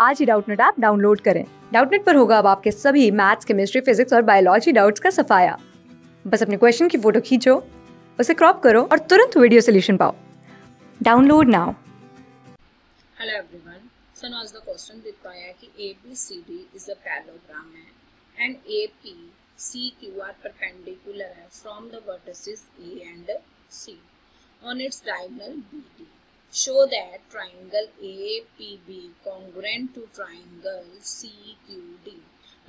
आज ही Doubtnut app download करें। डाउटनेट पर होगा अब आपके सभी मैथ्स, केमिस्ट्री, फिजिक्स और बायोलॉजी डाउट्स का सफाया। बस अपने क्वेश्चन की फ़ोटो खींचो, उसे क्रॉप करो और तुरंत वीडियो सोल्यूशन पाओ। Download now. Hello everyone so now the question दिखता है कि ABCD इज़ अ पैरेललोग्राम है and AP CQ are perpendicular है from the vertices A and C. On its diagonal BD show that triangle APB congruent to triangle CQD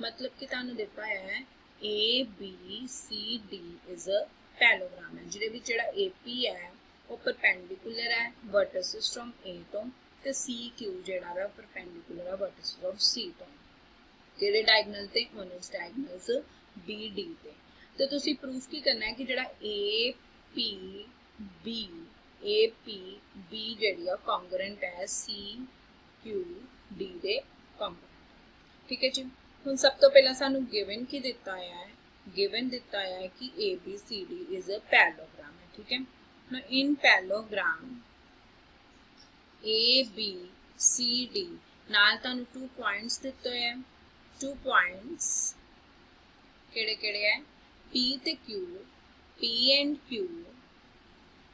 मतलब कि ਤੁਹਾਨੂੰ ਦਿੱਤਾ ਹੈ ABCD is a parallelogram ਹੈ ਜਿਹਦੇ ਵਿੱਚ ਜਿਹੜਾ AP ਹੈ ਉਹ ਪਰਪੈਂਡੀਕੂਲਰ ਹੈ vertices from A ਤੋਂ ਤੇ CQ ਜਿਹੜਾ ਹੈ ਪਰਪੈਂਡੀਕੂਲਰ ਹੈ vertices of C ਤੋਂ ਕਿਹੜੇ ਡਾਇਗਨਲ ਤੇ ਔਨ ਇਸ ਡਾਇਗਨਲਸ BD ਤੇ ਤੇ ਤੁਸੀਂ ਪ੍ਰੂਫ ਕੀ ਕਰਨਾ ਹੈ ਕਿ ਜਿਹੜਾ APB ਏ ਪੀ ਬੀ ਜਿਹੜੀ ਆ ਕੰਗਰੈਂਟ ਹੈ ਸੀ ਕਿਊ ਡੀ ਦੇ ਕੰਗਰੈਂਟ ਠੀਕ ਹੈ ਜੀ ਹੁਣ ਸਭ ਤੋਂ ਪਹਿਲਾਂ ਸਾਨੂੰ ਗਿਵਨ ਕੀ ਦਿੱਤਾ ਹੈ ਗਿਵਨ ਦਿੱਤਾ ਹੈ ਕਿ A B C D is a parallelogram ਹੈ ਠੀਕ ਹੈ now in parallelogram a b c d ਨਾਲ ਤੁਹਾਨੂੰ two points ਦਿੱਤੇ ਹੋਏ ਹੈ two points ਕਿਹੜੇ ਕਿਹੜੇ ਹੈ p ਤੇ q p and q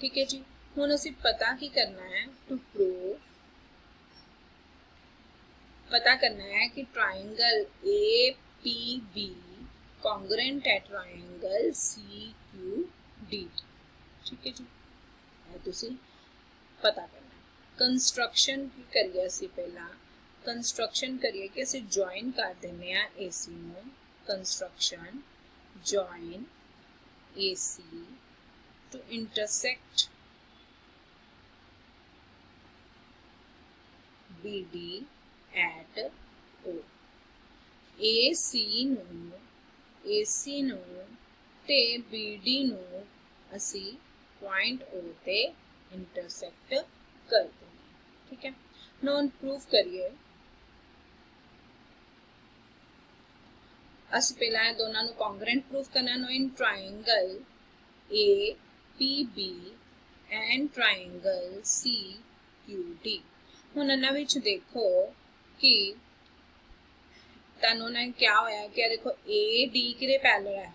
ਠੀਕ ਹੈ ਜੀ ਹੁਣ ਅਸੀਂ ਪਤਾ ਕੀ ਕਰਨਾ ਹੈ ਟੂ ਪ੍ਰੂਵ ਪਤਾ ਕਰਨਾ ਹੈ ਕਿ ਟ੍ਰਾਇੰਗਲ APB congruent ਹੈ ਟ੍ਰਾਇੰਗਲ CQD ਠੀਕ ਹੈ ਜੀ ਇਹ ਤੁਸੀਂ ਪਤਾ ਕਰਨਾ ਹੈ ਕੰਸਟਰਕਸ਼ਨ ਕੀ ਕਰੀਏ ਅਸੀਂ ਪਹਿਲਾਂ ਕੰਸਟਰਕਸ਼ਨ ਕਰੀਏ ਕਿ ਅਸੀਂ ਜੁਆਇਨ ਕਰ ਦਿੰਨੇ ਆ AC ਨੂੰ construction join AC to intersect BD at O. AC ਨੂੰ AC ਨੂੰ ਤੇ BD ਨੂੰ ਅਸੀਂ ਪੁਆਇੰਟ O ਤੇ ਇੰਟਰਸੈਕਟ ਕਰ ਦਿੰਦੇ ਠੀਕ ਹੈ ਨੋਨ ਪ੍ਰੂਫ ਕਰੀਏ ਅਸੀਂ ਪਹਿਲਾਂ ਇਹ ਦੋਨਾਂ ਨੂੰ ਕੰਗਰੈਂਟ ਪ੍ਰੂਫ ਕਰਨਾ no in triangle A PB and triangle CQD ਹੁਣ ਇਹਨਾਂ ਵਿੱਚ ਦੇਖੋ ਕਿ ਤੁਹਾਨੂੰ ਨਾ ਕੀ ਹੋਇਆ ਕਿ ਦੇਖੋ AD ਕਿਹਦੇ ਪੈਰਲਲ ਹੈ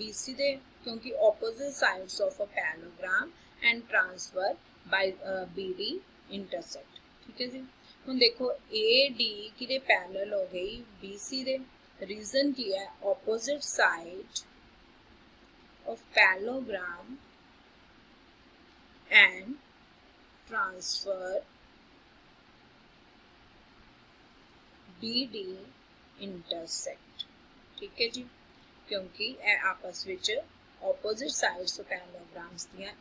BC ਦੇ ਕਿਉਂਕਿ opposite sides of a parallelogram and transfer by uh, BD intersect ਠੀਕ ਹੈ ਜੀ ਹੁਣ ਦੇਖੋ AD ਕਿਹਦੇ ਪੈਰਲਲ ਹੋ ਗਈ BC ਦੇ ਰੀਜ਼ਨ ਕੀ ਹੈ opposite side of parallelogram and transfer BD intersect ਠੀਕ ਹੈ ਜੀ ਕਿਉਂਕਿ ਇਹ ਆਪਸ ਵਿੱਚ opposite sides of parallelograms ਦੀਆਂ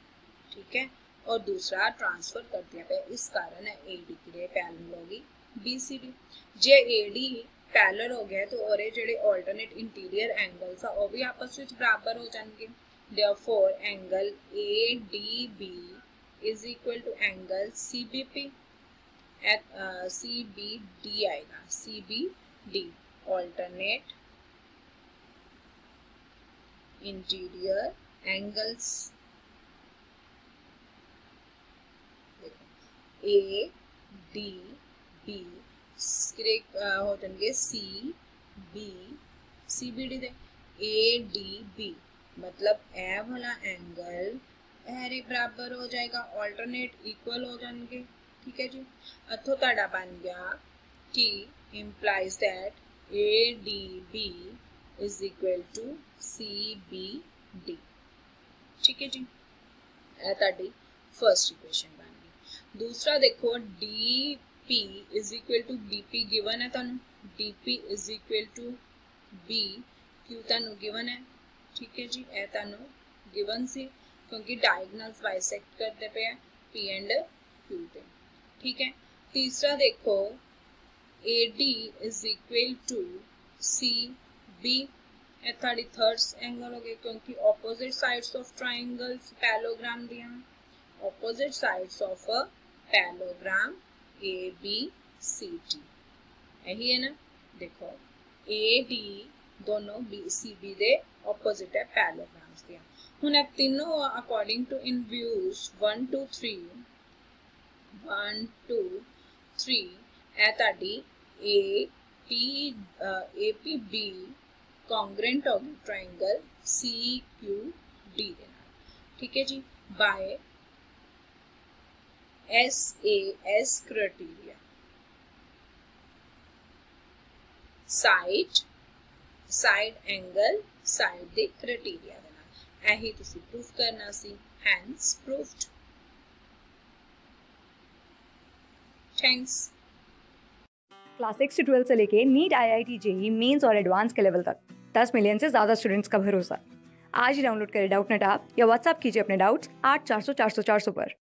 ਠੀਕ ਹੈ ਔਰ ਦੂਸਰਾ ਟ੍ਰਾਂਸਫਰ ਕਰਦਿਆਂ ਪਏ ਇਸ ਕਾਰਨ ਹੈ AD ਕਿਰੇ ਪੈਰਲਲ ਹੋ ਗਈ BCD ਜੇ AD ਪੈਰਲਲ ਹੋ ਗਿਆ ਤਾਂ ਉਹਦੇ ਜਿਹੜੇ ਆਲਟਰਨੇਟ ਇੰਟੀਰੀਅਰ ਐਂਗਲਸ ਆ ਉਹ ਵੀ ਆਪਸ ਵਿੱਚ ਬਰਾਬਰ ਹੋ ਜਾਣਗੇ is equal to angle C B P at C B D आएगा C B D alternate interior angles A D B होटनगे C B C B D they. A D B मतलब A वाला एंगल ਇਹਦੇ ਬਰਾਬਰ ਹੋ ਜਾਏਗਾ alternate equal ਹੋ ਜਾਣਗੇ ਠੀਕ ਹੈ ਜੀ ਇੱਥੋਂ ਤੁਹਾਡਾ ਬਣ ਗਿਆ ਕਿ implies that ADB is equal to CBD ਠੀਕ ਹੈ ਜੀ ਇਹ ਤੁਹਾਡੀ ਫਰਸਟ ਇਕੁਏਸ਼ਨ ਬਣ ਗਈ ਦੂਸਰਾ ਦੇਖੋ DP is equal to BP given ਹੈ ਤੁਹਾਨੂੰ DP is equal to B Q ਤੁਹਾਨੂੰ given ਹੈ ਠੀਕ ਹੈ ਜੀ ਇਹ ਤੁਹਾਨੂੰ ਗਿਵਨ ਸੀ क्योंकि डायगनल्स बाइसेक्ट करते पे पी एंड क्यू पे। ठीक है? तीसरा देखो A D is equal to C B है थर्टी थर्ड एंगल हो गए, क्योंकि opposite sides of triangles parallelogram दिया opposite sides of a parallelogram A B C D यही है ना? देखो ए डी दोनों बी सी बी दे ऑपोजिट है पैलोग्राम्स दिया। हूँ एक तीनों according to in views one two three one two three है A P A P B congruent of triangle C Q D ठीक है जी? By S A S criteria side side angle side the criteria ਨਾਲ ਇਹੀ ਤੁਸੀਂ proof ਕਰਨਾ ਸੀ hence proved. Thanks. Class six से twelfth से लेके NEET I I T JEE mains और एडवांस के लेवल तक दस मिलियन से ज़्यादा स्टूडेंट्स का भरोसा आज ही डाउनलोड करें डाउट नेट आप या व्हाट्सअप कीजिए अपने डाउट्स आठ चार सौ चार सौ चार सौ पर